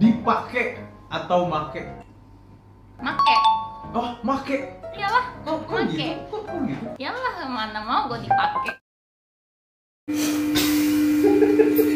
Dipake atau make? Make. Oh, make. Iyalah, kok kok make. gitu? Kok, kok gitu? Iyalah, mana mau gue dipakai.